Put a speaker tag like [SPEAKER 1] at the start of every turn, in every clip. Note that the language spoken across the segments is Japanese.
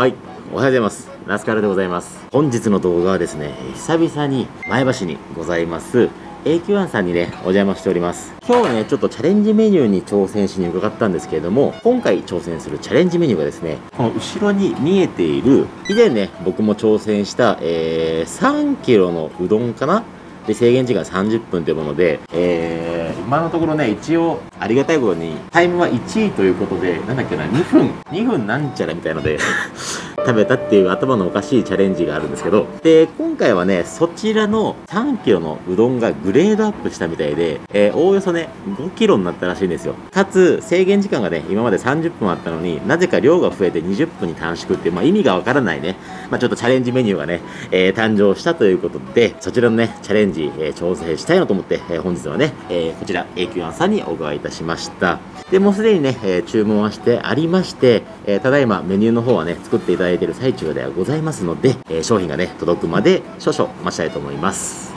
[SPEAKER 1] はい。おはようございます。ラスカルでございます。本日の動画はですね久々に前橋にございます AQ1 さんにね、お邪魔しております。今日はね、ちょっとチャレンジメニューに挑戦しに伺ったんですけれども、今回挑戦するチャレンジメニューがですね、この後ろに見えている、以前ね、僕も挑戦した、えー、3キロのうどんかなで、制限時間30分というもので、えー、今のところね、一応、ありがたいことに、タイムは1位ということで、なんだっけな、2分、2分なんちゃらみたいので 食べたっていう頭のおかしいチャレンジがあるんですけど、で、今回はね、そちらの3キロのうどんがグレードアップしたみたいで、えー、おおよそね、5キロになったらしいんですよ。かつ、制限時間がね、今まで30分あったのになぜか量が増えて20分に短縮っていう、まあ意味がわからないね、まあちょっとチャレンジメニューがね、えー、誕生したということで、そちらのね、チャレンジ、えー、調整したいなと思って、えー、本日はね、えー、こちら AQ1 さんにお伺いいたしました。で、もうすでにね、えー、注文はしてありまして、えー、ただいまメニューの方はね、作っていただいている最中ではございますので、えー、商品がね、届くまで少々待ちたいと思います。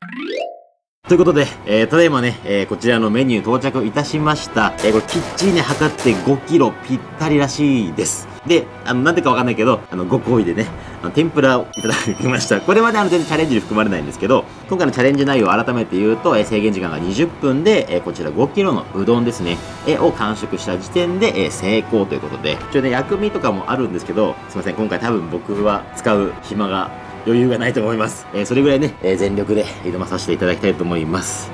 [SPEAKER 1] ということで、えー、ただいまね、えー、こちらのメニュー到着いたしました。えー、これきっちりね、測って5キロぴったりらしいです。で、あの、なんでかわかんないけど、あの、ご好意でね、あの天ぷらをいただきました。これまであの、全然チャレンジに含まれないんですけど、今回のチャレンジ内容を改めて言うと、えー制限時間が20分で、えーこちら5キロのうどんですね、えーを完食した時点で、えー成功ということで、一応ね、薬味とかもあるんですけど、すいません、今回多分僕は使う暇が余裕がないと思います。えそれぐらいね、え全力で挑まさせていただきたいと思います。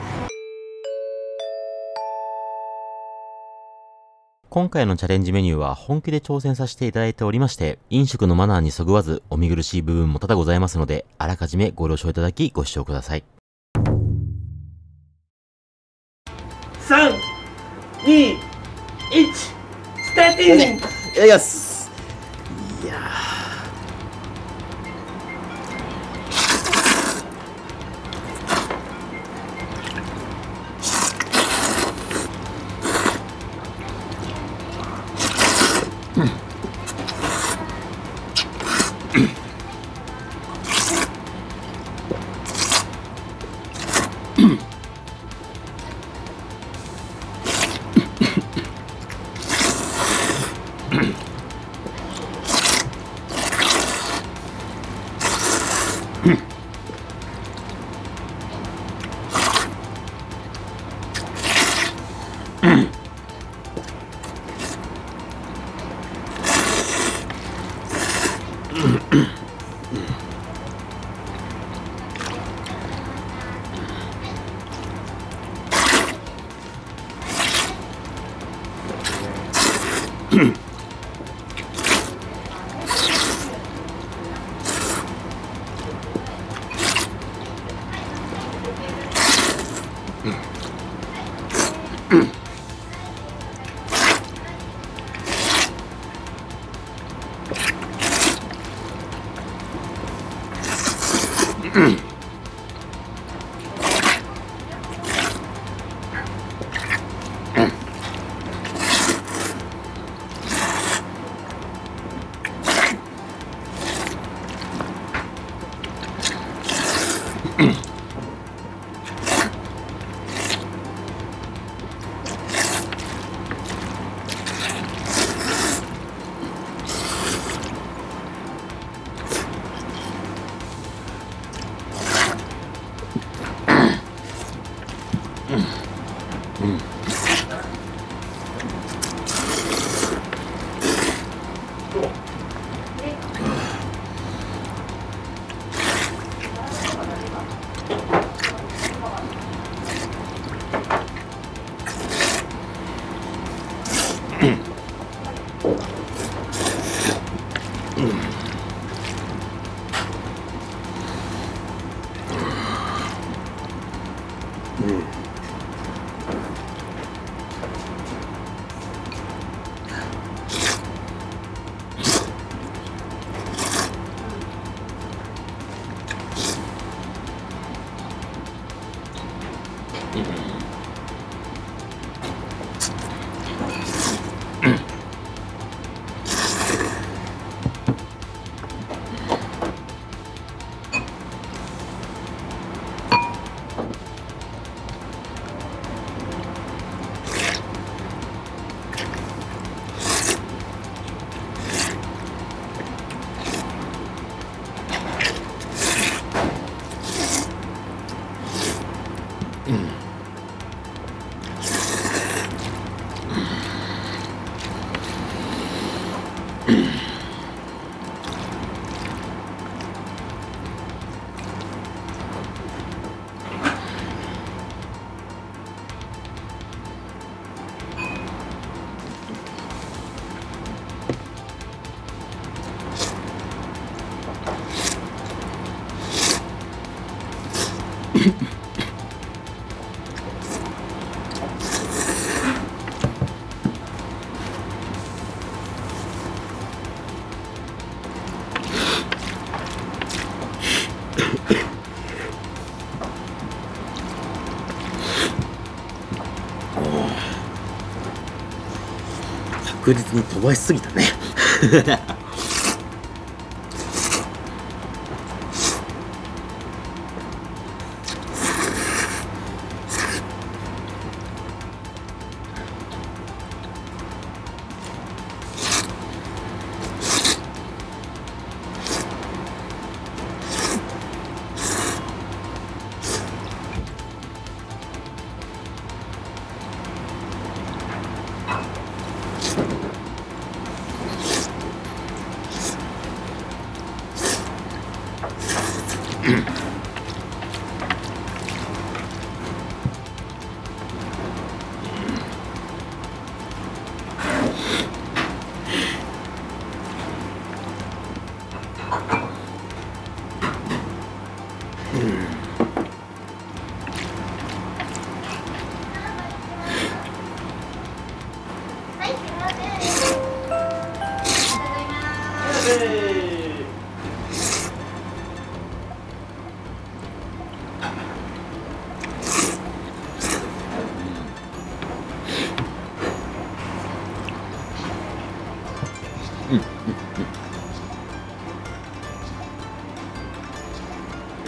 [SPEAKER 1] 今回のチャレンジメニューは本気で挑戦させていただいておりまして、飲食のマナーにそぐわずお見苦しい部分も多々ございますので、あらかじめご了承いただきご視聴ください。3、2、1、スターティングいただきますいやあ Hmm. Mm-hmm. 確実に飛ばしすぎたね。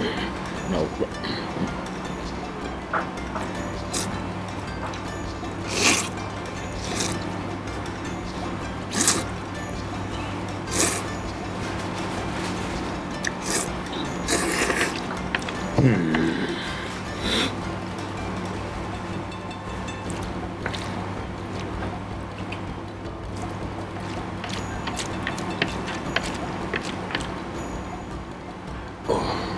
[SPEAKER 1] No. Oh.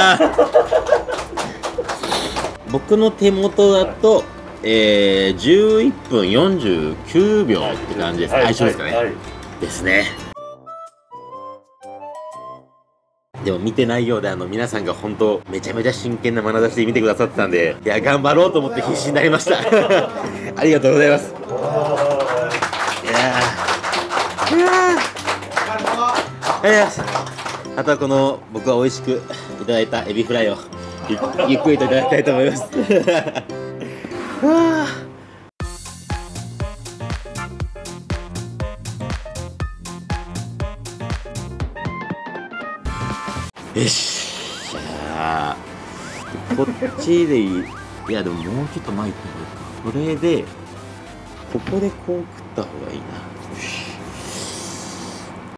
[SPEAKER 1] 僕の手元だと、えー、11分49秒って感じです、相性ですかね、
[SPEAKER 2] はい
[SPEAKER 1] ですね。でも見てないようであの皆さんが本当めちゃめちゃ真剣な眼差しで見てくださってたんでいや頑張ろうと思って必死になりました。ありがとうございます。いやー。いやー。いやあとはこの僕が美味しくいただいたエビフライをゆゆっくりといただきたいと思います。はあよしじゃあこっちでいい。いやでももうちょっと前行った方がいいか。これでここでこう食った方がいいな。